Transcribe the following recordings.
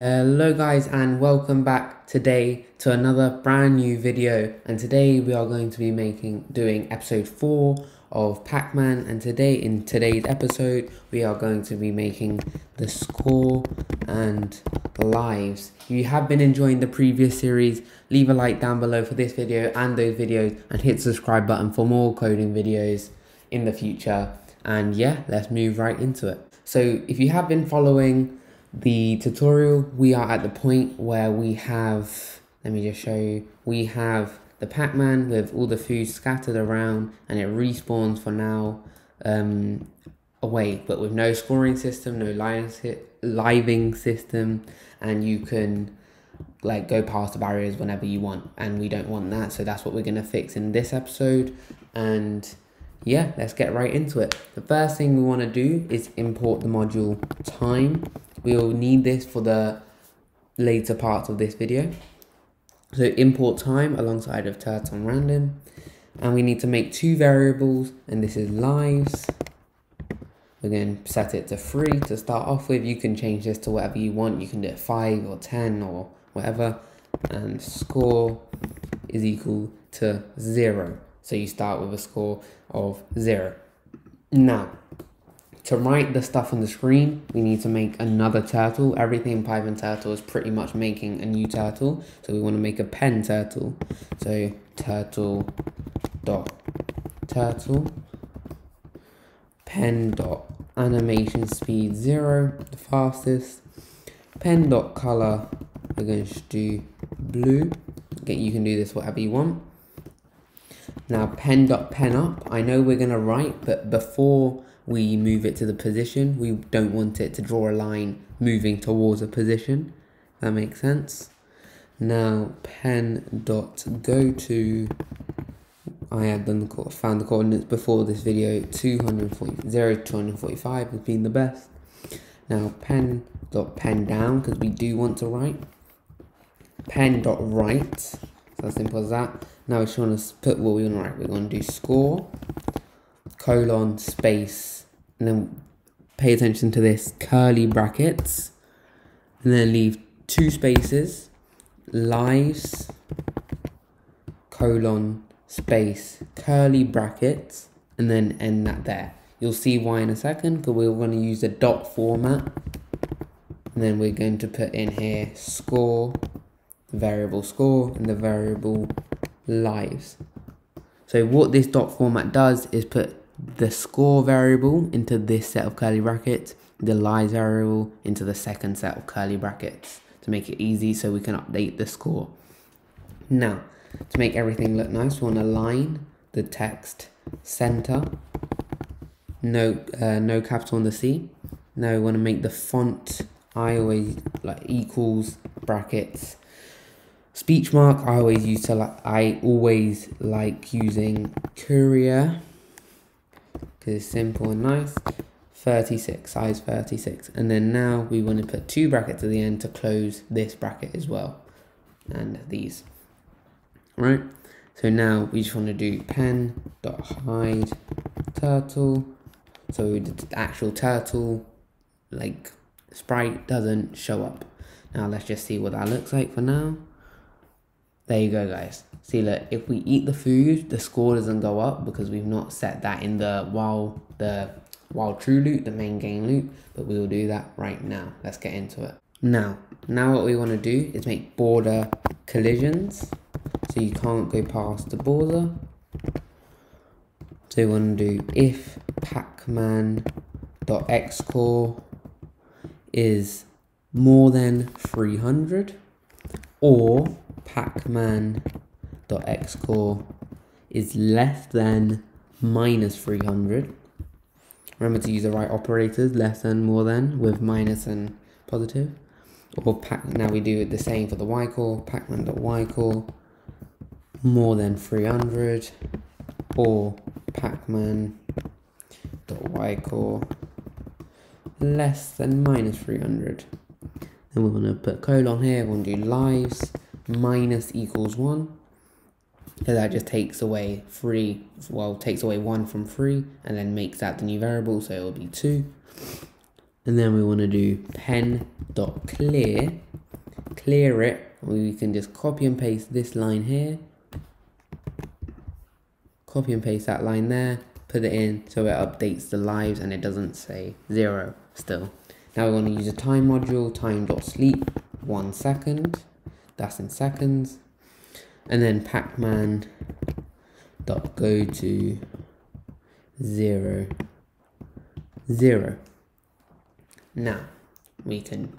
Hello guys and welcome back today to another brand new video and today we are going to be making doing episode 4 of Pac-Man and today in today's episode we are going to be making the score and the lives. If you have been enjoying the previous series leave a like down below for this video and those videos and hit subscribe button for more coding videos in the future and yeah let's move right into it. So if you have been following the tutorial, we are at the point where we have, let me just show you, we have the Pac-Man with all the food scattered around and it respawns for now um, away, but with no scoring system, no living system, and you can like go past the barriers whenever you want, and we don't want that, so that's what we're gonna fix in this episode, and yeah, let's get right into it. The first thing we want to do is import the module time We'll need this for the later parts of this video. So import time alongside of turtle random. And we need to make two variables, and this is lives. We're going to set it to three to start off with. You can change this to whatever you want. You can do it five or 10 or whatever. And score is equal to zero. So you start with a score of zero. Now, to write the stuff on the screen, we need to make another turtle. Everything in Python turtle is pretty much making a new turtle. So we want to make a pen turtle. So turtle dot turtle pen dot animation speed zero, the fastest. Pen dot color, we're going to do blue. Okay, you can do this whatever you want. Now pen dot pen up. I know we're gonna write, but before we move it to the position. We don't want it to draw a line moving towards a position. That makes sense. Now pen dot go to I had done the found the coordinates before this video 240 0 245 has been the best. Now pen dot pen down because we do want to write. Pen dot write. So as simple as that. Now we're trying to put what we want to write. We're going to do score colon space and then pay attention to this curly brackets and then leave two spaces lives colon space curly brackets and then end that there. You'll see why in a second because we're going to use the dot format and then we're going to put in here score variable score and the variable lives. So what this dot format does is put the score variable into this set of curly brackets, the lies variable into the second set of curly brackets to make it easy so we can update the score. Now, to make everything look nice, we want to align the text center, no, uh, no capital on the C. Now we want to make the font, I always like equals brackets. Speech mark, I always use to like, I always like using Courier it's simple and nice. 36, size 36. And then now we want to put two brackets at the end to close this bracket as well. And these. Right? So now we just want to do pen dot hide turtle. So the actual turtle like sprite doesn't show up. Now let's just see what that looks like for now. There you go, guys. See, look, if we eat the food, the score doesn't go up because we've not set that in the while the while true loop, the main game loop, but we will do that right now. Let's get into it. Now, now what we want to do is make border collisions. So you can't go past the border. So we want to do if pacman.xcor is more than 300 or pacman.xcor is less than minus 300. Remember to use the right operators, less than, more than, with minus and positive. Or pac now we do the same for the y core, pacman.ycor more than 300 or pacman.ycor less than minus 300. Then we're going to put colon here, we're going to do lives minus equals 1. So that just takes away 3, well, takes away 1 from 3, and then makes that the new variable, so it will be 2. and then we want to do pen dot clear clear it. We can just copy and paste this line here. Copy and paste that line there put it in so it updates the lives and it doesn't say zero still. Now we want to use a time module time dot sleep one second. That's in seconds and then pacman dot go to zero. Zero. Now we can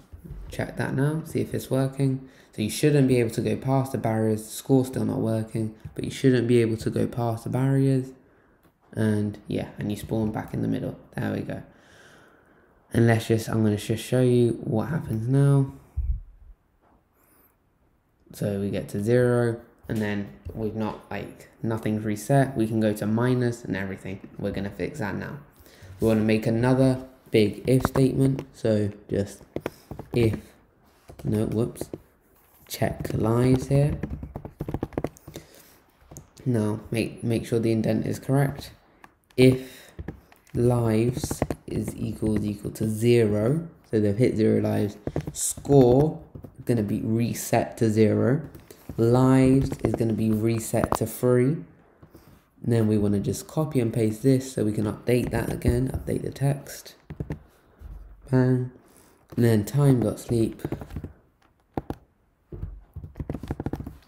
check that now see if it's working. So you shouldn't be able to go past the barriers. The score's still not working but you shouldn't be able to go past the barriers. And yeah and you spawn back in the middle. There we go. And let's just i'm going to just show you what happens now. So we get to zero and then we've not like nothing's reset. We can go to minus and everything. We're going to fix that now. We want to make another big if statement. So just if no whoops check lives here. Now make make sure the indent is correct. If lives is equals equal to zero so they've hit zero lives score going to be reset to zero lives is going to be reset to three and then we want to just copy and paste this so we can update that again update the text. Bang. And then time dot sleep.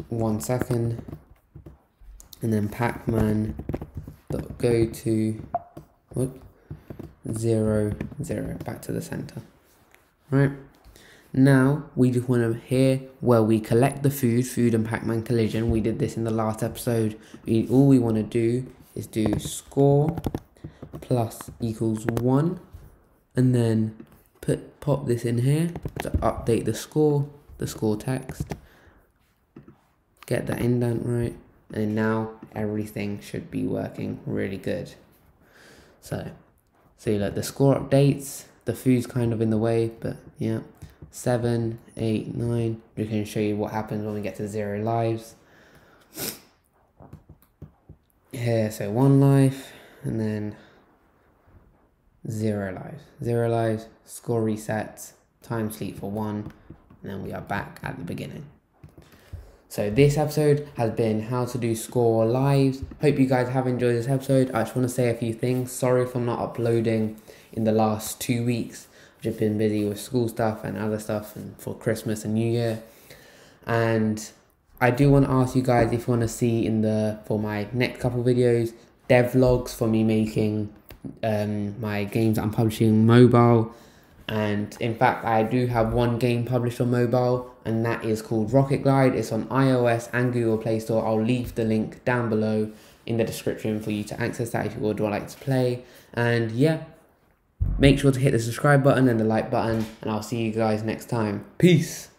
One second. And then pacman dot go to whoop, zero zero back to the center. Right now we just want to here where we collect the food food and Pac-Man collision. We did this in the last episode. We all we want to do is do score plus equals one and then put pop this in here to update the score the score text. Get the indent right and now everything should be working really good. So see like the score updates the food's kind of in the way but yeah seven eight nine we can show you what happens when we get to zero lives here so one life and then zero lives zero lives score resets time sleep for one and then we are back at the beginning so this episode has been how to do score lives. Hope you guys have enjoyed this episode. I just want to say a few things. Sorry for not uploading in the last two weeks. Just been busy with school stuff and other stuff and for Christmas and New Year. And I do want to ask you guys if you want to see in the for my next couple videos devlogs for me making um, my games I'm publishing mobile and in fact I do have one game published on mobile and that is called Rocket Glide. It's on iOS and Google Play Store. I'll leave the link down below in the description for you to access that if you would like to play. And yeah, make sure to hit the subscribe button and the like button and I'll see you guys next time. Peace!